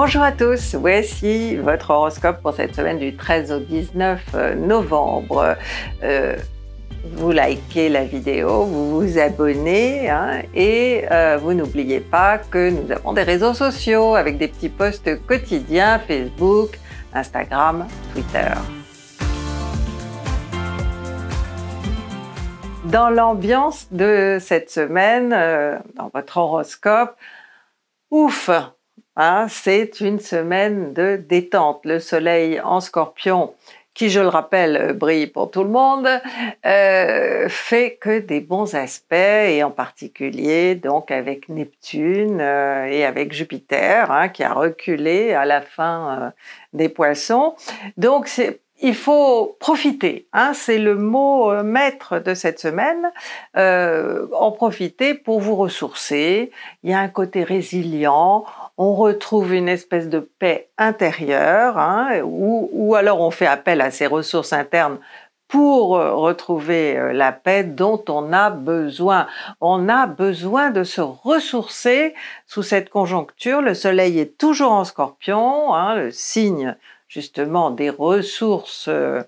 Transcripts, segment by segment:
Bonjour à tous, voici votre horoscope pour cette semaine du 13 au 19 euh, novembre. Euh, vous likez la vidéo, vous vous abonnez hein, et euh, vous n'oubliez pas que nous avons des réseaux sociaux avec des petits posts quotidiens, Facebook, Instagram, Twitter. Dans l'ambiance de cette semaine, dans votre horoscope, ouf, hein, c'est une semaine de détente. Le soleil en scorpion qui, je le rappelle, brille pour tout le monde, euh, fait que des bons aspects, et en particulier donc avec Neptune euh, et avec Jupiter, hein, qui a reculé à la fin euh, des poissons. Donc il faut profiter, hein, c'est le mot maître de cette semaine, en profiter pour vous ressourcer. Il y a un côté résilient, on retrouve une espèce de paix intérieure, hein, ou, alors on fait appel à ces ressources internes pour euh, retrouver euh, la paix dont on a besoin. On a besoin de se ressourcer sous cette conjoncture. Le soleil est toujours en scorpion, hein, le signe justement des ressources euh,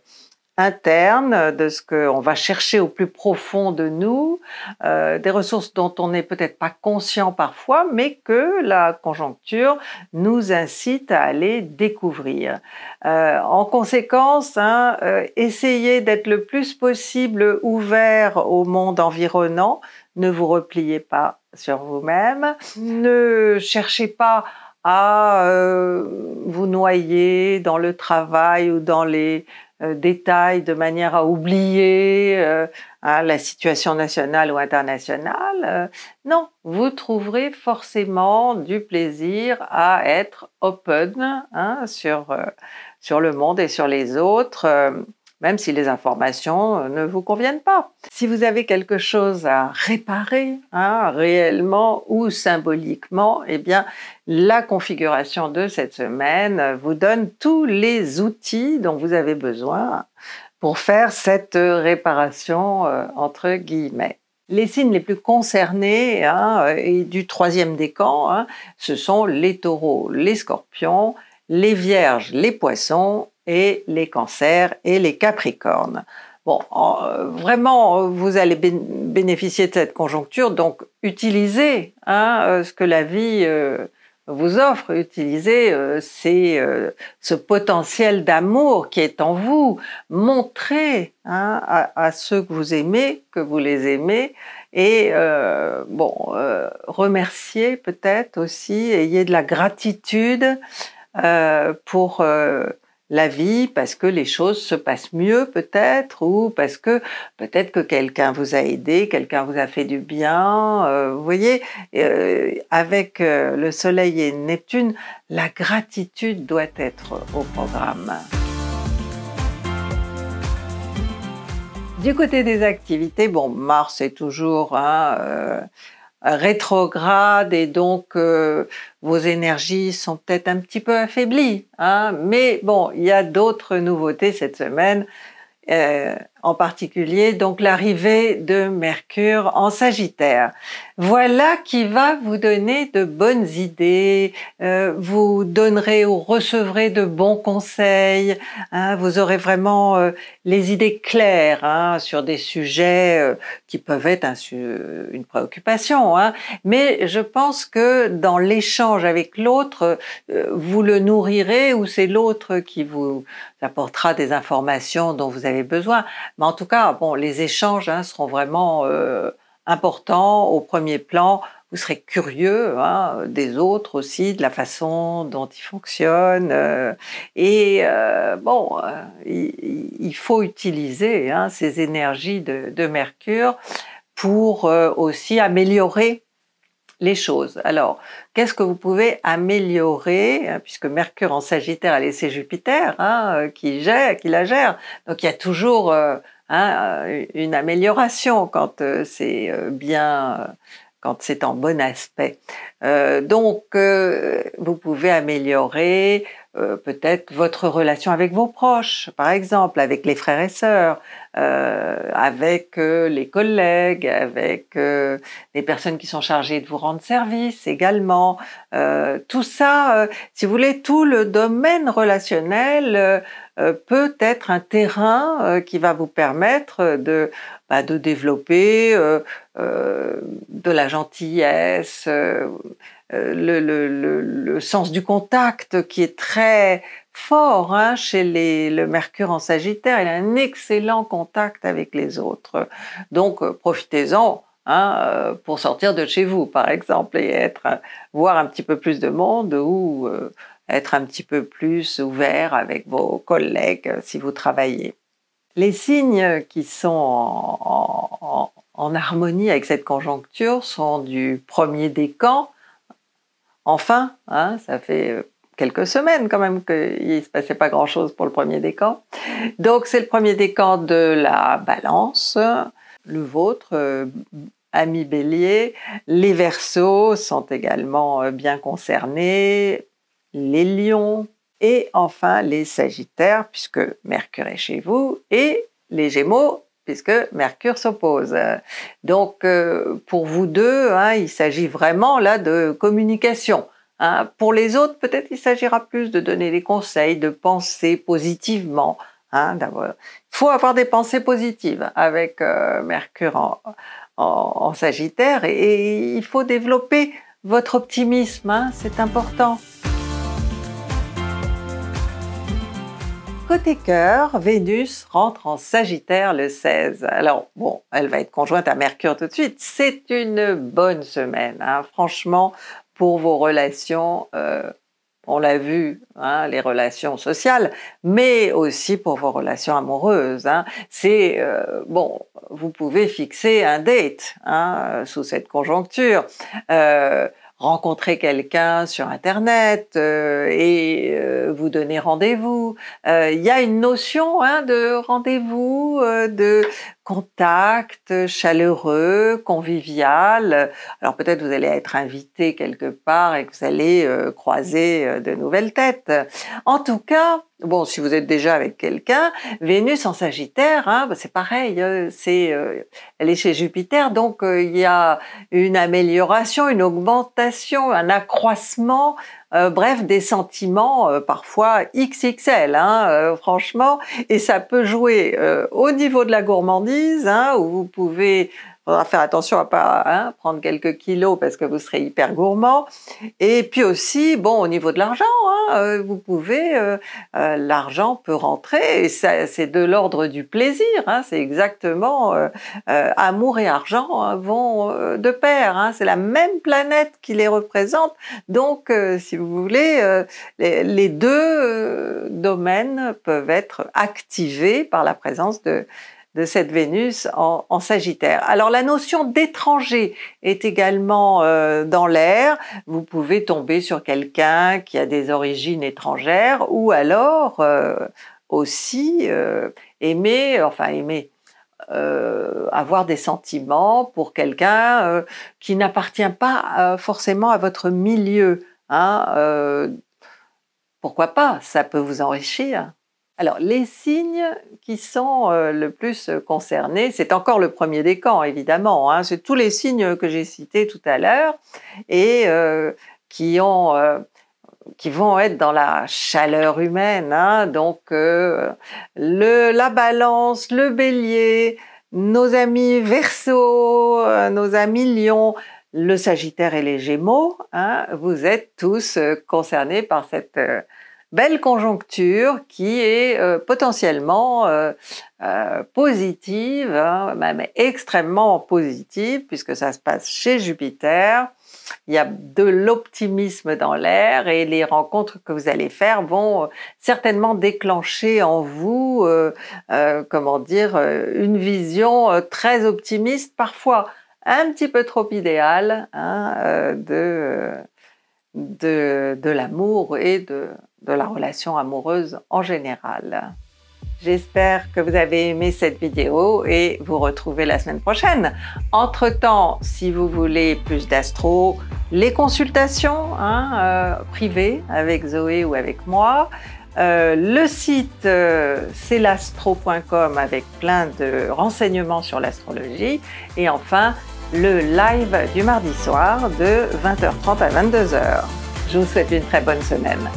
interne, de ce qu'on va chercher au plus profond de nous, euh, des ressources dont on n'est peut-être pas conscient parfois, mais que la conjoncture nous incite à aller découvrir. Euh, en conséquence, hein, euh, essayez d'être le plus possible ouvert au monde environnant. Ne vous repliez pas sur vous-même. Ne cherchez pas à vous noyer dans le travail ou dans les euh, détails de manière à oublier euh, hein, la situation nationale ou internationale. Euh, non, vous trouverez forcément du plaisir à être open hein, sur, sur le monde et sur les autres même si les informations ne vous conviennent pas. Si vous avez quelque chose à réparer, hein, réellement ou symboliquement, eh bien, la configuration de cette semaine vous donne tous les outils dont vous avez besoin pour faire cette réparation euh, entre guillemets. Les signes les plus concernés hein, et du troisième décan, hein, ce sont les taureaux, les scorpions, les vierges, les poissons et les cancers et les capricornes. Bon, euh, vraiment, vous allez bénéficier de cette conjoncture, donc utilisez hein, euh, ce que la vie euh, vous offre, utilisez c'est ce potentiel d'amour qui est en vous, montrez hein, à, ceux que vous aimez que vous les aimez, et bon, remerciez peut-être aussi, ayez de la gratitude pour la vie parce que les choses se passent mieux peut-être ou parce que peut-être que quelqu'un vous a aidé, quelqu'un vous a fait du bien. Euh, vous voyez, euh, avec euh, le Soleil et Neptune, la gratitude doit être au programme. Du côté des activités, bon, Mars est toujours hein, rétrograde et donc euh, vos énergies sont peut-être un petit peu affaiblies. Hein Mais bon, il y a d'autres nouveautés cette semaine. Euh, en particulier donc l'arrivée de Mercure en Sagittaire. Voilà qui va vous donner de bonnes idées, euh, vous donnerez ou recevrez de bons conseils, hein, vous aurez vraiment euh, les idées claires hein, sur des sujets euh, qui peuvent être une préoccupation. Hein. Mais je pense que dans l'échange avec l'autre, vous le nourrirez ou c'est l'autre qui vous apportera des informations dont vous avez besoin. Mais en tout cas, bon, les échanges hein, seront vraiment euh, importants au premier plan. Vous serez curieux hein, des autres aussi, de la façon dont ils fonctionnent. Euh, et euh, bon, il, faut utiliser hein, ces énergies de, de Mercure pour aussi améliorer les choses. Alors, qu'est-ce que vous pouvez améliorer, hein, puisque Mercure en Sagittaire a laissé Jupiter, hein, qui gère, qui la gère. Donc il y a toujours euh, hein, une amélioration quand euh, c'est euh, bien quand c'est en bon aspect. Euh, donc, euh, vous pouvez améliorer euh, peut-être votre relation avec vos proches, par exemple, avec les frères et sœurs, avec les collègues, avec les personnes qui sont chargées de vous rendre service également. tout ça, si vous voulez, tout le domaine relationnel peut être un terrain qui va vous permettre de bah, de développer euh, euh, de la gentillesse, euh, le, sens du contact qui est très fort hein, chez le Mercure en Sagittaire. Il a un excellent contact avec les autres. Donc profitez-en. Hein, pour sortir de chez vous, par exemple, et être voir un petit peu plus de monde ou être un petit peu plus ouvert avec vos collègues si vous travaillez. Les signes qui sont en, harmonie avec cette conjoncture sont du premier décan. Enfin, hein, ça fait euh, quelques semaines quand même qu'il ne se passait pas grand-chose pour le premier décan. Donc c'est le premier décan de la balance, le vôtre, euh, ami bélier. Les versos sont également euh, bien concernés, les lions, et enfin les Sagittaires, puisque Mercure est chez vous, et les Gémeaux, puisque Mercure s'oppose. Donc euh, pour vous deux, hein, il s'agit vraiment là de communication. Hein. Pour les autres, peut-être il s'agira plus de donner des conseils, de penser positivement. Hein, il faut avoir des pensées positives avec euh, Mercure en, Sagittaire et, il faut développer votre optimisme, c'est important. Côté cœur, Vénus rentre en Sagittaire le 16. Alors bon, elle va être conjointe à Mercure tout de suite. C'est une bonne semaine, hein. franchement, pour vos relations. Euh, on l'a vu, hein, les relations sociales, mais aussi pour vos relations amoureuses. Hein. C'est euh, bon, vous pouvez fixer un date sous cette conjoncture. Euh, rencontrer quelqu'un sur Internet euh, et euh, vous donner rendez-vous. Euh, il y a une notion hein, de rendez-vous, de contact chaleureux, convivial. Alors peut-être vous allez être invité quelque part et que vous allez croiser de nouvelles têtes. En tout cas, Bon, si vous êtes déjà avec quelqu'un, Vénus en Sagittaire, hein, bah, c'est pareil, euh, c'est, euh, elle est chez Jupiter, donc euh, il y a une amélioration, une augmentation, un accroissement, bref, des sentiments parfois XXL, hein, franchement, et ça peut jouer au niveau de la gourmandise, hein, où vous pouvez faudra faire attention à pas hein, prendre quelques kilos parce que vous serez hyper gourmand. Et puis aussi, bon, au niveau de l'argent, hein, euh, vous pouvez, euh, euh, l'argent peut rentrer. Et c'est de l'ordre du plaisir. Hein, c'est exactement amour et argent vont de pair. c'est la même planète qui les représente. Donc, si vous voulez, les, les, deux domaines peuvent être activés par la présence de de cette Vénus en, Sagittaire. Alors la notion d'étranger est également euh, dans l'air. Vous pouvez tomber sur quelqu'un qui a des origines étrangères ou alors euh, aussi euh, aimer, enfin aimer, avoir des sentiments pour quelqu'un qui n'appartient pas forcément à votre milieu. Hein, pourquoi pas Ça peut vous enrichir. Alors, les signes qui sont euh, le plus concernés, c'est encore le premier décan, évidemment. Hein, c'est tous les signes que j'ai cités tout à l'heure et euh, euh, qui vont être dans la chaleur humaine. Hein, donc, le, la balance, le bélier, nos amis verso, nos amis lions, le sagittaire et les gémeaux, hein, vous êtes tous concernés par cette belle conjoncture qui est euh, potentiellement euh, euh, positive, hein, même extrêmement positive, puisque ça se passe chez Jupiter. Il y a de l'optimisme dans l'air et les rencontres que vous allez faire vont certainement déclencher en vous, comment dire, une vision très optimiste, parfois un petit peu trop idéale hein, de, de, de l'amour et de, de la relation amoureuse en général. J'espère que vous avez aimé cette vidéo et vous retrouvez la semaine prochaine. Entre-temps, si vous voulez plus d'astro, les consultations hein, euh, privées avec Zoé ou avec moi, euh, le site euh, avec plein de renseignements sur l'astrologie et enfin le live du mardi soir de 20h30 à 22h. Je vous souhaite une très bonne semaine.